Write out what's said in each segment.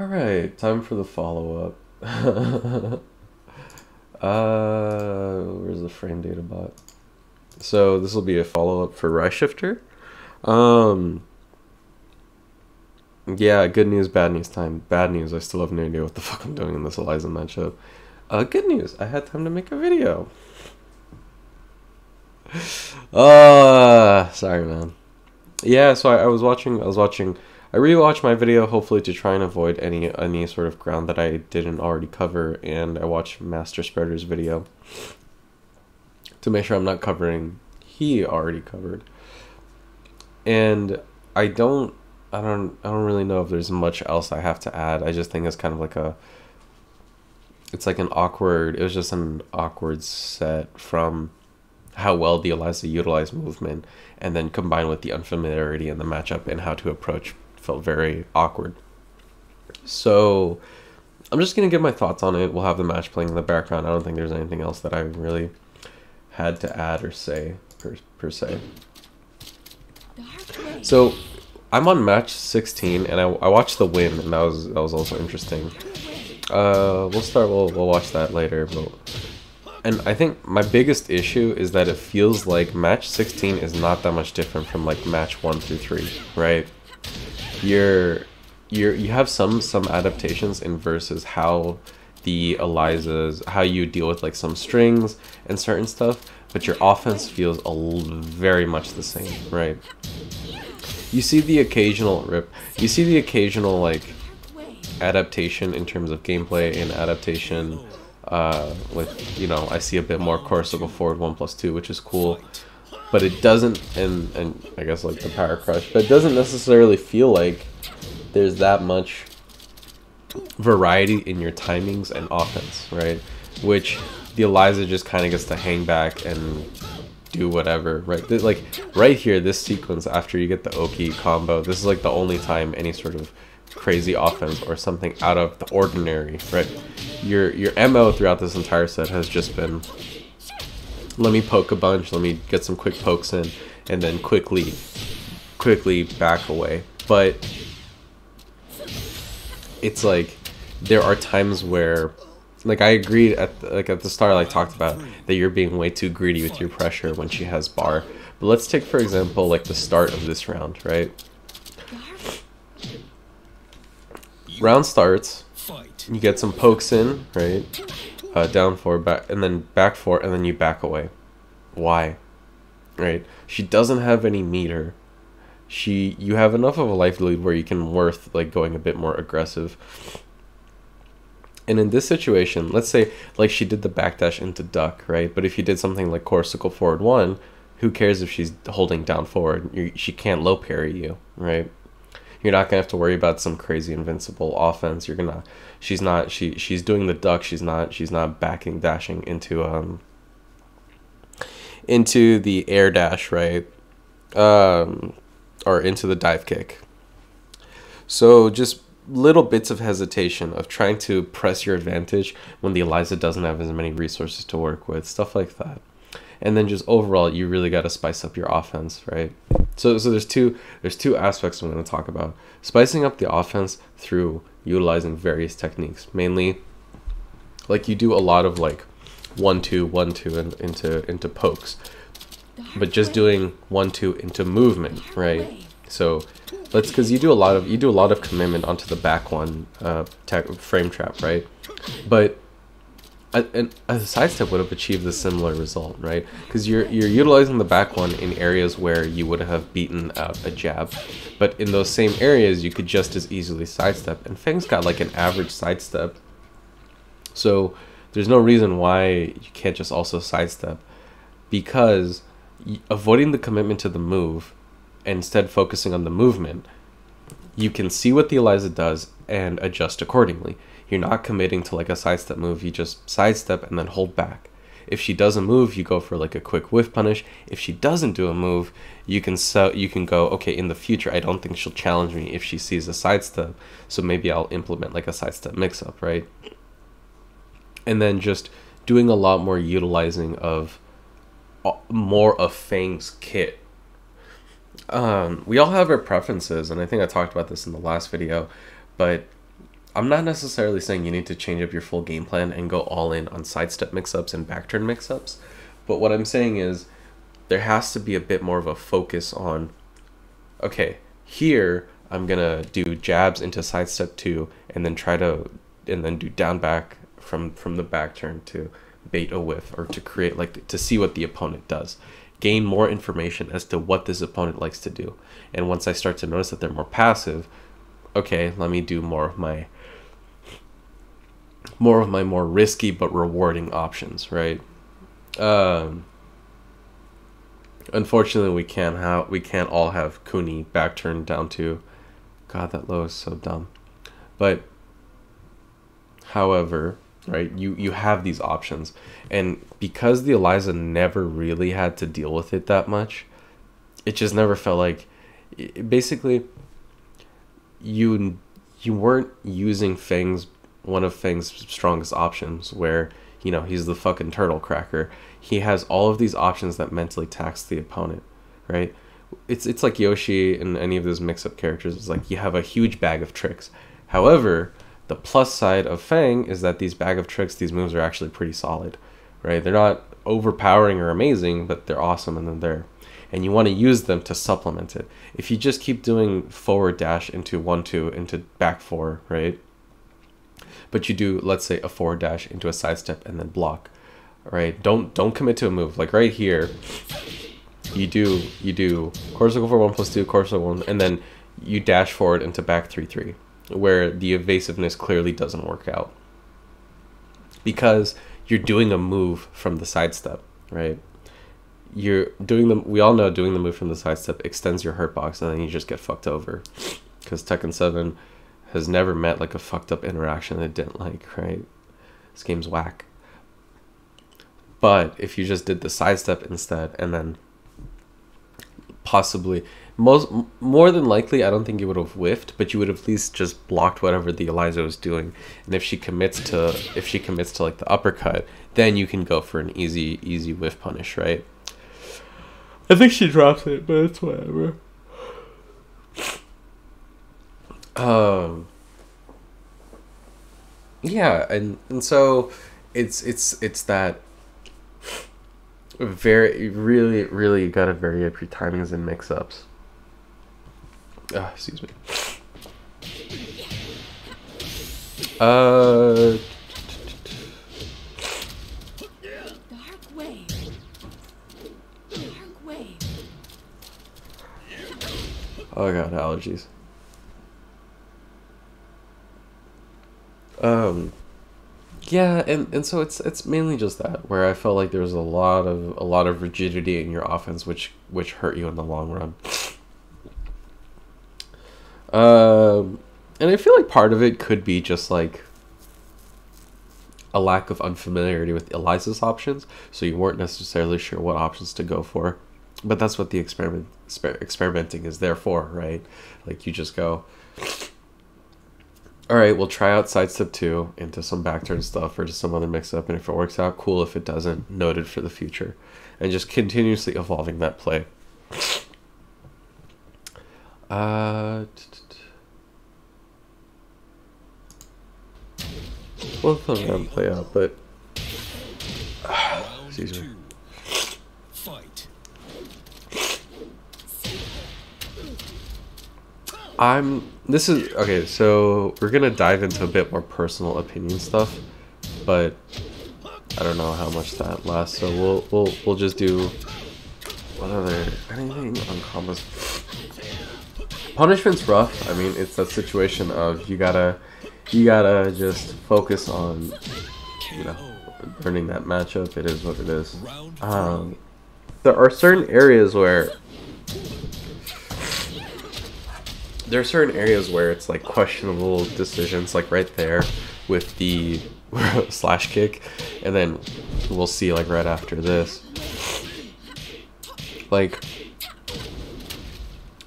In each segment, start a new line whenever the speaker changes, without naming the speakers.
All right, time for the follow up. uh, where's the frame data bot? So this will be a follow up for Ryshifter. Um, yeah, good news, bad news time. Bad news, I still have no idea what the fuck I'm doing in this Eliza matchup. Uh, good news, I had time to make a video. Uh, sorry, man. Yeah, so I, I was watching. I was watching. I rewatched my video, hopefully to try and avoid any any sort of ground that I didn't already cover, and I watched Master Spreader's video to make sure I'm not covering he already covered. And I don't, I don't, I don't really know if there's much else I have to add. I just think it's kind of like a, it's like an awkward. It was just an awkward set from how well the Eliza utilized movement, and then combined with the unfamiliarity in the matchup and how to approach felt very awkward. So I'm just gonna give my thoughts on it. We'll have the match playing in the background. I don't think there's anything else that I really had to add or say per, per se. So I'm on match 16 and I, I watched the win and that was that was also interesting. Uh, we'll start. We'll we'll watch that later. But and I think my biggest issue is that it feels like match 16 is not that much different from like match 1 through 3, right? You're you're you have some some adaptations in versus how the Elizas, how you deal with like some strings and certain stuff, but your offense feels a very much the same, right? You see the occasional rip, you see the occasional like adaptation in terms of gameplay and adaptation uh, with, you know, I see a bit more quarter circle forward 1 plus 2, which is cool. But it doesn't, and, and I guess like the Power Crush, but it doesn't necessarily feel like there's that much variety in your timings and offense, right? Which the Eliza just kind of gets to hang back and do whatever, right? Like right here, this sequence after you get the Oki combo, this is like the only time any sort of crazy offense or something out of the ordinary, right? Your your MO throughout this entire set has just been let me poke a bunch, let me get some quick pokes in, and then quickly quickly back away. But it's like there are times where like I agreed at the, like at the start I talked about that you're being way too greedy with your pressure when she has bar. But let's take for example like the start of this round, right? Round starts. You get some pokes in, right? Uh, down four, back, and then back four, and then you back away. Why? Right? She doesn't have any meter she you have enough of a life lead where you can worth like going a bit more aggressive. And in this situation, let's say like she did the backdash into duck, right? But if you did something like quarter circle forward one, who cares if she's holding down forward? You, she can't low parry you, right? You're not gonna have to worry about some crazy invincible offense. You're gonna, she's not, she she's doing the duck. She's not, she's not backing dashing into um into the air dash, right? Um, or into the dive kick. So just little bits of hesitation of trying to press your advantage when the Eliza doesn't have as many resources to work with, stuff like that. And then just overall, you really got to spice up your offense, right? So, so there's two there's two aspects I'm going to talk about: spicing up the offense through utilizing various techniques, mainly like you do a lot of like one two one two and into into pokes. But just doing one two into movement right? So let's because you do a lot of you do a lot of commitment onto the back one uh frame trap right? But a, a sidestep would have achieved a similar result right? Because you're you're utilizing the back one in areas where you would have beaten out a jab. But in those same areas you could just as easily sidestep. And feng's got like an average sidestep. So there's no reason why you can't just also sidestep. Because avoiding the commitment to the move instead focusing on the movement, you can see what the Eliza does and adjust accordingly. You're not committing to like a sidestep move, you just sidestep and then hold back. If she does a move, you go for like a quick whiff punish. If she doesn't do a move, you can so you can go, okay, in the future I don't think she'll challenge me if she sees a sidestep, so maybe I'll implement like a sidestep mix up, right? And then just doing a lot more utilizing of more of Feng's kit. Um, we all have our preferences, and I think I talked about this in the last video, but I'm not necessarily saying you need to change up your full game plan and go all in on sidestep mix-ups and backturn mix-ups, but what I'm saying is there has to be a bit more of a focus on okay, here I'm gonna do jabs into sidestep two and then try to and then do down back from from the back turn to bait a whiff or to create like to see what the opponent does. Gain more information as to what this opponent likes to do. And once i start to notice that they're more passive okay let me do more of my more of my more risky but rewarding options right? Um unfortunately we can't have we can't all have Cooney back turned down to god that low is so dumb. But however right you you have these options. And because the eliza never really had to deal with it that much it just never felt like basically you you weren't using Feng's one of Feng's strongest options where you know he's the fucking turtle cracker he has all of these options that mentally tax the opponent right it's it's like yoshi and any of those mix-up characters it's like you have a huge bag of tricks however the plus side of Feng is that these bag of tricks, these moves are actually pretty solid, right? They're not overpowering or amazing, but they're awesome and they're there. and you want to use them to supplement it. If you just keep doing forward dash into one two into back four, right? But you do let's say a forward dash into a sidestep and then block, right? Don't don't commit to a move like right here. You do you do quarter circle for one plus two, quarter circle one, and then you dash forward into back three three where the evasiveness clearly doesn't work out because you're doing a move from the sidestep, right? You're doing the we all know doing the move from the sidestep extends your hurt box and then you just get fucked over because Tekken 7 has never met like a fucked up interaction that didn't like, right? This game's whack. But if you just did the sidestep instead and then possibly most more than likely, I don't think you would have whiffed, but you would have at least just blocked whatever the Eliza was doing. And if she commits to if she commits to like the uppercut, then you can go for an easy easy whiff punish, right? I think she drops it, but it's whatever. Um. Yeah, and and so it's it's it's that very really really gotta vary up your timings and mix ups Ah, excuse me. Uh. Dark wave. Dark wave. Oh god, allergies. Um yeah, and, and so it's it's mainly just that where I felt like there was a lot of a lot of rigidity in your offense which which hurt you in the long run. Um, and I feel like part of it could be just like a lack of unfamiliarity with Eliza's options, so you weren't necessarily sure what options to go for. But that's what the experiment exper- experimenting is there for, right? Like you just go, all right, we'll try out sidestep two into some backturn stuff or just some other mix up, and if it works out, cool. If it doesn't, noted for the future, and just continuously evolving that play. Uh. We'll let them play out, but. excuse me. I'm. This is okay. So we're gonna dive into a bit more personal opinion stuff, but I don't know how much that lasts. So we'll we'll we'll just do. What other anything on combos? Punishment's rough. I mean, it's that situation of you gotta you gotta just focus on, you know, learning that matchup. It is what it is. Um, there are certain areas where there are certain areas where it's like questionable decisions, like right there with the slash kick, and then we'll see like right after this. Like,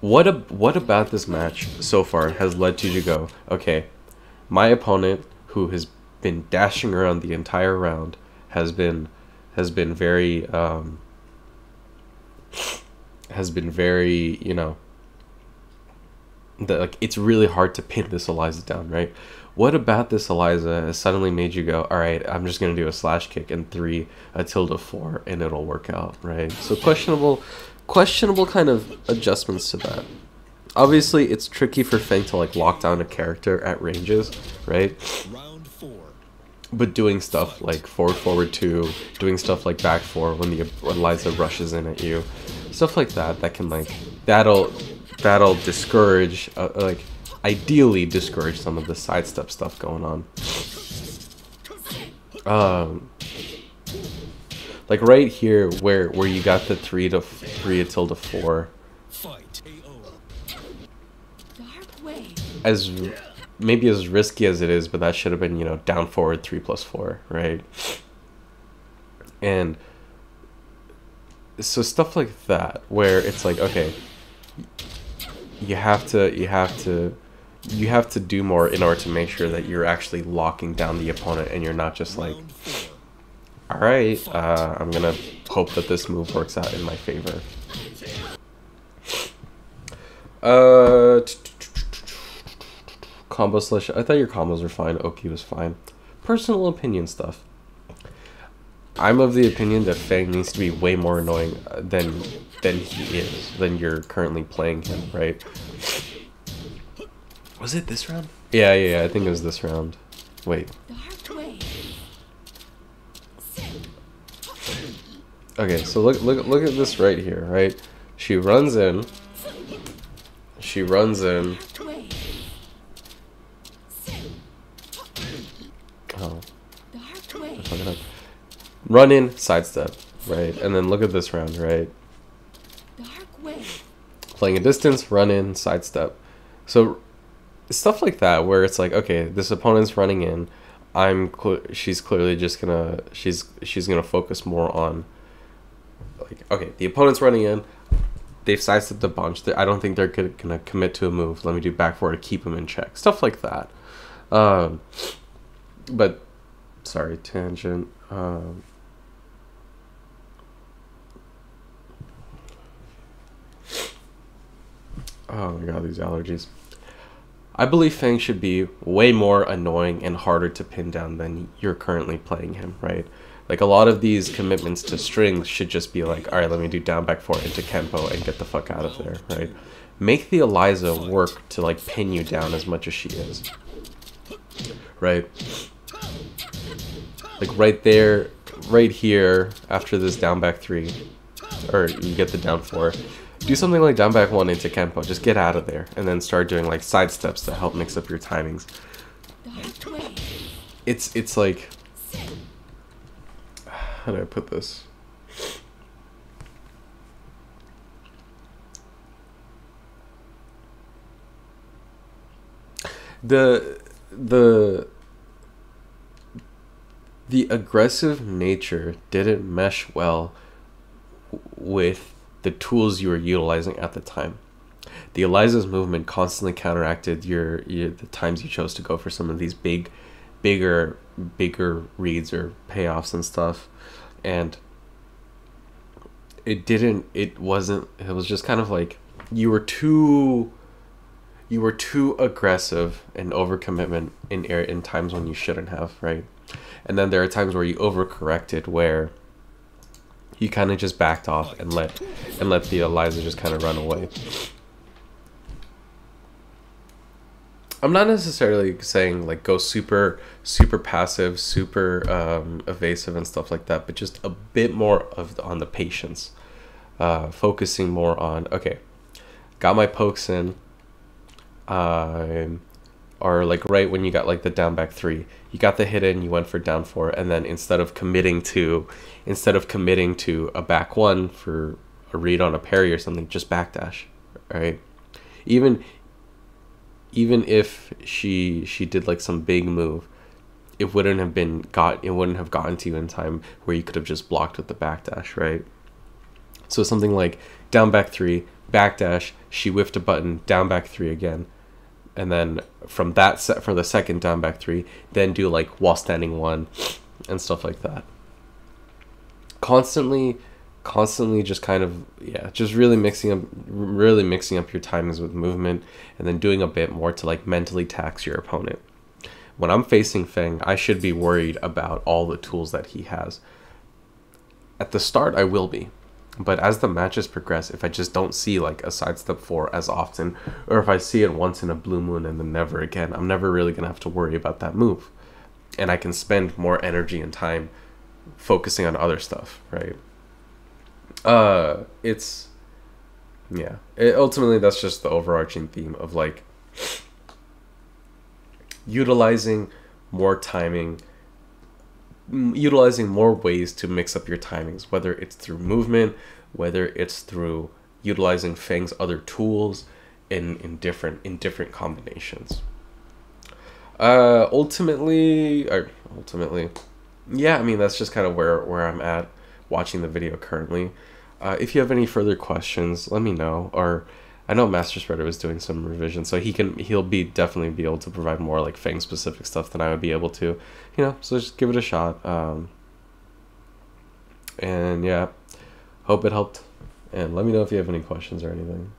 what a, what about this match so far has led to you to go, okay, my opponent, who has been dashing around the entire round, has been has been very um, has been very you know that like it's really hard to pin this Eliza down, right? What about this Eliza has suddenly made you go, all right, I'm just gonna do a slash kick and three, a tilde four, and it'll work out, right? So questionable, questionable kind of adjustments to that. Obviously, it's tricky for Feng to like lock down a character at ranges, right?
Round four.
But doing stuff like forward forward two, doing stuff like back four when the Eliza rushes in at you, stuff like that that can like that'll that'll discourage uh, like ideally discourage some of the sidestep stuff going on. Um, like right here where where you got the three to three tilde four
Fight. AO.
Dark way.
as maybe as risky as it is, but that should have been you know down forward three plus four, right? And so stuff like that, where it's like okay, you have to you have to you have to do more in order to make sure that you're actually locking down the opponent and you're not just like all right uh, i'm gonna hope that this move works out in my favor. Uh combo slash i thought your combos were fine. Oki was fine. Personal opinion stuff i'm of the opinion that feng needs to be way more annoying uh, than than he is than you're currently playing him right was it this round yeah yeah, yeah i think it was this round wait Okay, so look look look at this right here, right? She runs in. She runs in.
Dark way.
Oh,
Dark way.
fuck it up. Run in, sidestep, right? And then look at this round, right?
Dark way.
Playing a distance, run in, sidestep. So stuff like that where it's like, okay, this opponent's running in. I'm cl- she's clearly just gonna she's she's gonna focus more on like okay, the opponent's running in. They've sidestepped a bunch. I don't think they're gonna, commit to a move. Let me do back four to keep them in check. Stuff like that. Um, but sorry, tangent. Um, oh my god, these allergies. I believe Feng should be way more annoying and harder to pin down than you're currently playing him, right? Like a lot of these commitments to strings should just be like, all right, let me do down back four into Kempo and get the fuck out of there, right? Make the Eliza work to like pin you down as much as she is, right? Like right there, right here, after this down back three, or you get the down four, do something like down back one into Kempo. Just get out of there and then start doing like side steps to help mix up your timings. It's it's like how do I put this? The the the aggressive nature didn't mesh well with the tools you were utilizing at the time. The Eliza's movement constantly counteracted your, your the times you chose to go for some of these big, bigger, bigger reads or payoffs and stuff, and it didn't. It wasn't. It was just kind of like you were too. You were too aggressive and overcommitment in in times when you shouldn't have, right? And then there are times where you overcorrected, where you kind of just backed off and let and let the Eliza just kind of run away. I'm not necessarily saying like go super super passive, super um, evasive and stuff like that, but just a bit more of on the patience, uh, focusing more on okay, got my pokes in, um, or like right when you got like the down back three, you got the hit in, you went for down four, and then instead of committing to, instead of committing to a back one for a read on a parry or something, just backdash, right? Even even if she she did like some big move, it wouldn't have been got it wouldn't have gotten to you in time where you could have just blocked with the backdash, right? So something like down back three, backdash, she whiffed a button, down back three again, and then from that set for the second down back three, then do like while standing one and stuff like that. Constantly constantly just kind of yeah just really mixing up really mixing up your timings with movement and then doing a bit more to like mentally tax your opponent. When i'm facing feng i should be worried about all the tools that he has. At the start i will be but as the matches progress if i just don't see like a sidestep four as often or if i see it once in a blue moon and then never again i'm never really to have to worry about that move. And i can spend more energy and time focusing on other stuff right? Uh it's yeah. It, ultimately that's just the overarching theme of like utilizing more timing utilizing more ways to mix up your timings whether it's through movement whether it's through utilizing feng's other tools in in different in different combinations. Uh ultimately or ultimately yeah i mean that's just kind of where where i'm at watching the video currently. Uh, if you have any further questions let me know or i know master spreader was doing some revision so he can he'll be definitely be able to provide more like feng specific stuff than i would be able to you know so just give it a shot um and yeah hope it helped and let me know if you have any questions or anything